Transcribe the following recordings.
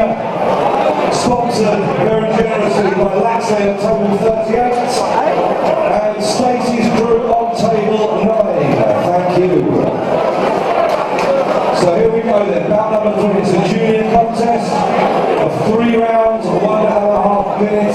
uh, sponsored very generously by Laxley at table 38 and Stacey's crew on table 9. Thank you. So here we go then, bout number three. It's a junior contest of three rounds, one and a half minutes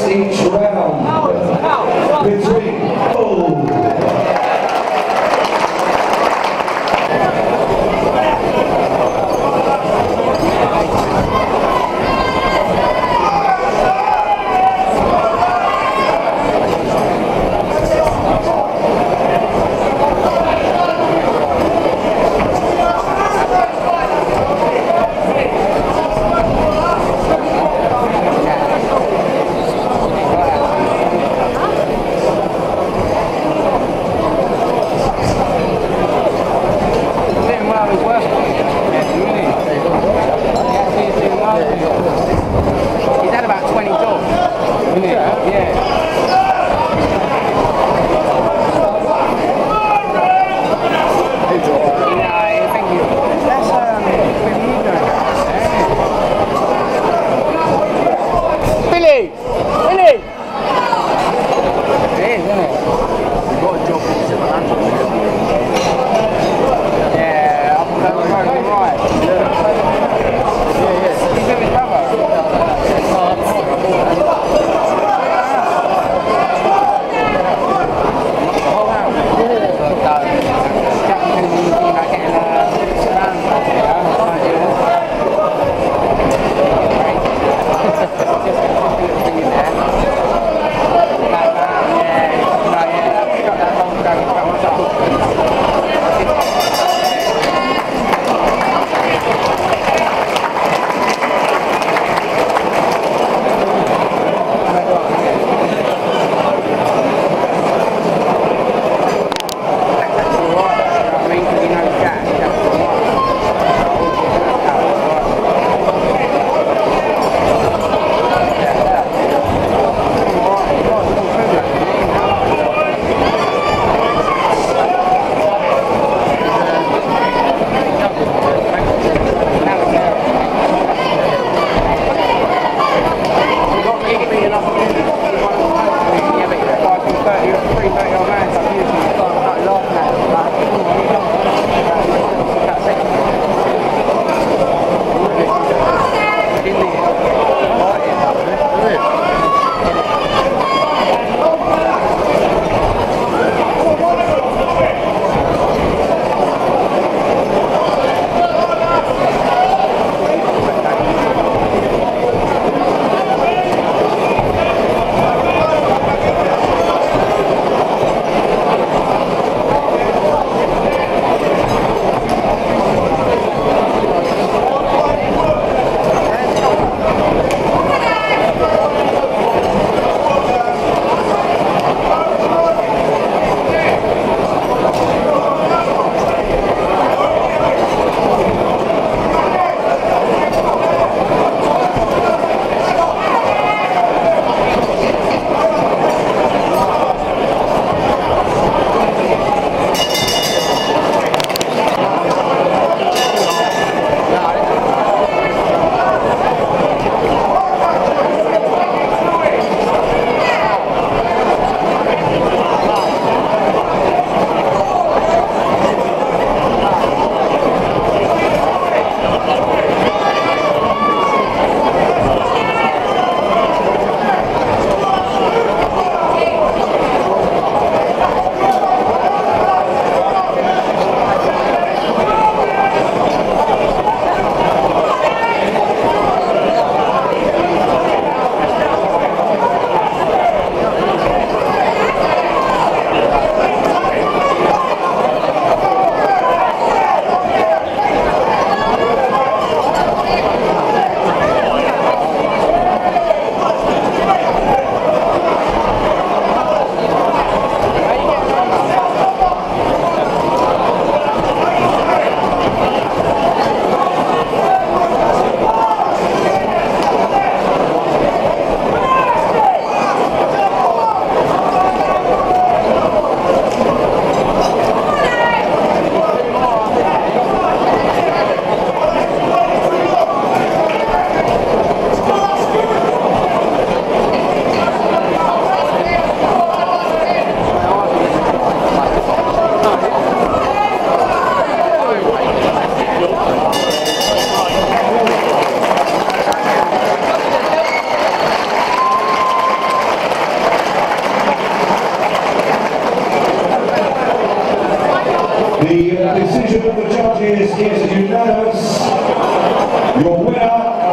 Olhei! Olhei! The uh, decision of the judges is unanimous. Your winner